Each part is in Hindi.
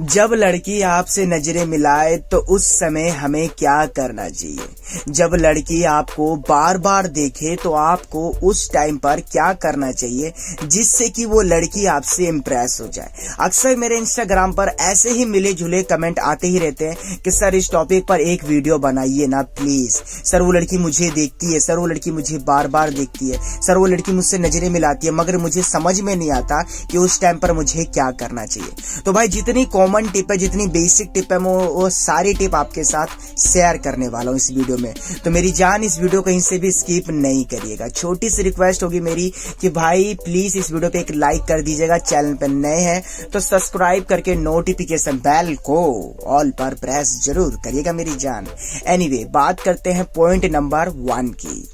जब लड़की आपसे नज़रें मिलाए तो उस समय हमें क्या करना चाहिए? जब लड़की आपको बार बार देखे तो आपको उस टाइम पर क्या करना चाहिए जिससे कि वो लड़की आपसे इम्प्रेस हो जाए? अक्सर मेरे इंस्टाग्राम पर ऐसे ही मिले जुले कमेंट आते ही रहते हैं कि, सर, इस टॉपिक पर एक वीडियो बनाइए ना प्लीज़ सर, वो लड़की मुझे देखती है। सर, वो लड़की मुझे बार बार देखती है। सर, वो लड़की मुझसे नज़रें मिलाती है, मगर मुझे समझ में नहीं आता कि उस टाइम पर मुझे क्या करना चाहिए. तो भाई, जितनी कॉमन टिप है जितनी बेसिक टिप है वो, वो सारी टिप आपके साथ शेयर करने वाला हूँ इस वीडियो में। तो मेरी जान इस वीडियो कहीं से भी स्किप नहीं करिएगा। छोटी सी रिक्वेस्ट होगी मेरी कि भाई प्लीज़ इस वीडियो पे एक लाइक कर दीजिएगा चैनल पे नए हैं तो सब्सक्राइब करके नोटिफिकेशन बेल को ऑल पर प्रेस ज़रूर करिएगा मेरी जान। एनीवे anyway, बात करते हैं पॉइंट नंबर वन की।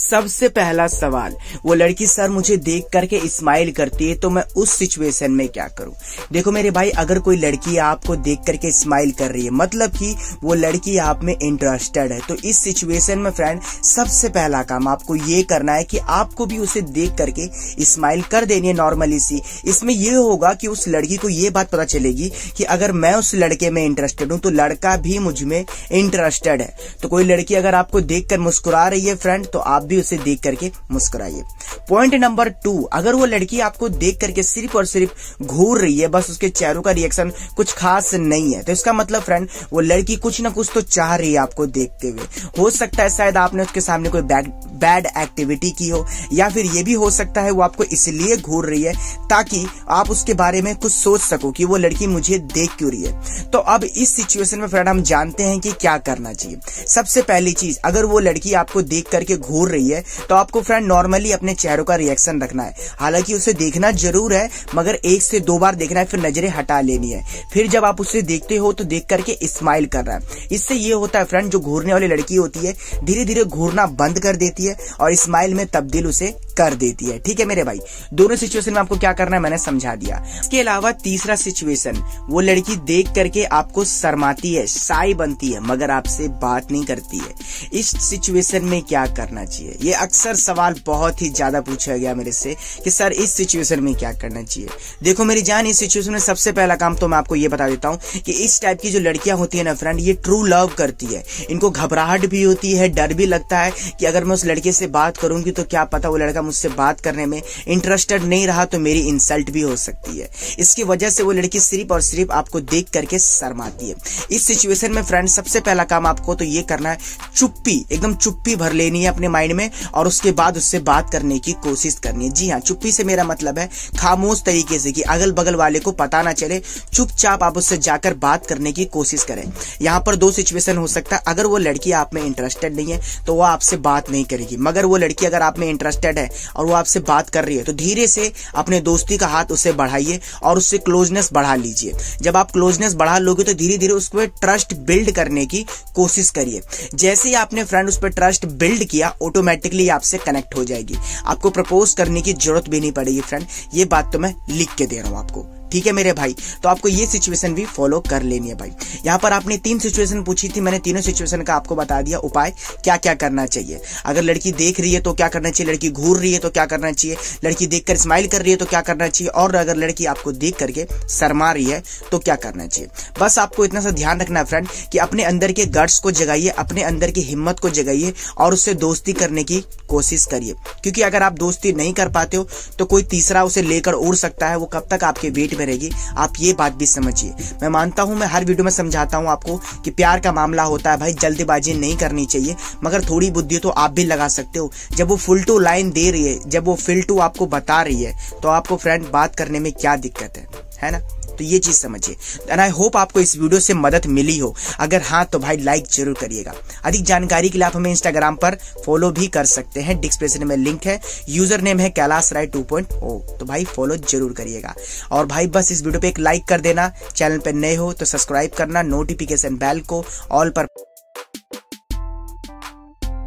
सबसे पहला सवाल, वो लड़की, सर, मुझे देख करके स्माइल करती है तो मैं उस सिचुएशन में क्या करूँ? देखो मेरे भाई, अगर कोई लड़की आपको देख करके स्माइल कर रही है मतलब कि वो लड़की आप में इंटरेस्टेड है तो इस सिचुएशन में फ्रेंड सबसे पहला काम आपको ये करना है कि आपको भी उसे देख करके स्माइल कर देनी है नॉर्मली सी। इसमें यह होगा कि उस लड़की को ये बात पता चलेगी कि अगर मैं उस लड़के में इंटरेस्टेड हूँ तो लड़का भी मुझमें इंटरेस्टेड है। तो कोई लड़की अगर आपको देखकर मुस्कुरा रही है फ्रेंड तो आप भी उसे देख करके मुस्कुराइए। पॉइंट नंबर टू अगर वो लड़की आपको देख करके सिर्फ़ और सिर्फ़ घूर रही है, बस उसके चेहरों का रिएक्शन कुछ खास नहीं है तो इसका मतलब फ्रेंड वो लड़की कुछ ना कुछ तो चाह रही है आपको देखते हुए। हो सकता है शायद आपने उसके सामने कोई बैड एक्टिविटी की हो, या फिर ये भी हो सकता है वो आपको इसलिए घूर रही है ताकि आप उसके बारे में कुछ सोच सको कि वो लड़की मुझे देख क्यों रही है। तो अब इस सिचुएशन में फ्रेंड हम जानते हैं कि क्या करना चाहिए। सबसे पहली चीज़, अगर वो लड़की आपको देख करके घूर रही है तो आपको फ्रेंड नॉर्मली अपने चेहरों का रिएक्शन रखना है। हालाँकि उसे देखना ज़रूर है, मगर एक से दो बार देखना है, फिर नज़रें हटा लेनी है। फिर जब आप उसे देखते हो तो देख करके स्माइल कर रहा है। इससे ये होता है फ्रेंड जो घूरने वाली लड़की होती है धीरे धीरे घूरना बंद कर देती है और स्माइल में तब्दील उसे कर देती है। ठीक है मेरे भाई? दोनों सिचुएशन में आपको क्या करना है, मैंने समझा दिया। इसके अलावा तीसरा सिचुएशन वो लड़की देख करके आपको शर्माती है, साई बनती है, मगर आपसे बात नहीं करती है। इस सिचुएशन में क्या करना चाहिए? ये अक्सर सवाल बहुत ही ज़्यादा पूछा गया मेरे से कि, सर, इस सिचुएशन में क्या करना चाहिए? देखो, मेरी जान, इस सिचुएशन में सबसे पहला काम तो मैं आपको ये बता देता हूँ कि इस टाइप की जो लड़कियाँ होती है ना फ्रेंड ये ट्रू लव करती है। इनको घबराहट भी होती है, डर भी लगता है कि अगर मैं उस लड़के से बात करूँगी तो क्या पता वो लड़का मुझसे बात करने में इंटरेस्टेड नहीं रहा तो मेरी इंसल्ट भी हो सकती है। इसकी वजह से वो लड़की सिर्फ़ और सिर्फ़ आपको देख करके शर्माती है। इस सिचुएशन में फ्रेंड सबसे पहला काम आपको तो ये करना है, चुप्पी, एकदम चुप्पी भर लेनी है अपने माइंड में और उसके बाद उससे बात करने की कोशिश करनी। है जी हाँ चुप्पी से मेरा मतलब है, खामोश तरीके से कि अगल बगल वाले को पता ना चले, चुपचाप आप उससे जाकर बात करने की कोशिश करें। यहाँ पर दो सिचुएशन हो सकता है, अगर वो लड़की आप में इंटरेस्टेड नहीं है तो वो आपसे बात नहीं करेगी। मगर वो लड़की अगर आप में इंटरेस्टेड है और वो आपसे बात कर रही है तो धीरे से अपने दोस्ती का हाथ उससे बढ़ाइए और उससे क्लोजनेस बढ़ा लीजिए। जब आप क्लोजनेस बढ़ा लोगे तो धीरे धीरे उसको ट्रस्ट बिल्ड करने की कोशिश करिए। जैसे ही आपने फ्रेंड उस पर ट्रस्ट बिल्ड किया ऑटोमेटिकली आपसे कनेक्ट हो जाएगी। आपको प्रपोज करने की ज़रूरत भी नहीं पड़ेगी फ्रेंड ये बात तो मैं लिख के दे रहा हूँ आपको। ठीक है मेरे भाई? तो आपको ये सिचुएशन भी फॉलो कर लेनी है भाई। यहाँ पर आपने तीन सिचुएशन पूछी थी, मैंने तीनों सिचुएशन का आपको बता दिया उपाय क्या क्या करना चाहिए। अगर लड़की देख रही है तो क्या करना चाहिए? लड़की घूर रही है तो क्या करना चाहिए? लड़की देखकर स्माइल कर रही है तो क्या करना चाहिए? और अगर लड़की आपको देख करके शरमा रही है तो क्या करना चाहिए? बस आपको इतना सा ध्यान रखना है फ्रेंड कि अपने अंदर के गट्स को जगाइए, अपने अंदर की हिम्मत को जगाइए और उससे दोस्ती करने की कोशिश करिए। क्योंकि अगर आप दोस्ती नहीं कर पाते हो तो कोई तीसरा उसे लेकर उड़ सकता है, वो कब तक आपके वेट में रहेगी, आप ये बात भी समझिए। मैं मानता हूँ, मैं हर वीडियो में समझाता हूँ आपको कि प्यार का मामला होता है भाई, जल्दबाजी नहीं करनी चाहिए, मगर थोड़ी बुद्धि तो आप भी लगा सकते हो। जब वो फुल टू लाइन दे रही है, जब वो फिल टू आपको बता रही है तो आपको फ्रेंड बात करने में क्या दिक्कत है है ना? तो ये चीज़ समझिए। एंड आई होप आपको इस वीडियो से मदद मिली हो। अगर हाँ तो भाई लाइक ज़रूर करिएगा। अधिक जानकारी के लिए आप हमें इंस्टाग्राम पर फॉलो भी कर सकते हैं। डिस्क्रिप्शन में लिंक है। यूज़र नेम है कैलाश राय टू ओ तो भाई फॉलो ज़रूर करिएगा। और भाई बस इस वीडियो पे एक लाइक कर देना। चैनल पर नए हो तो सब्सक्राइब करना। नोटिफिकेशन बेल को ऑल पर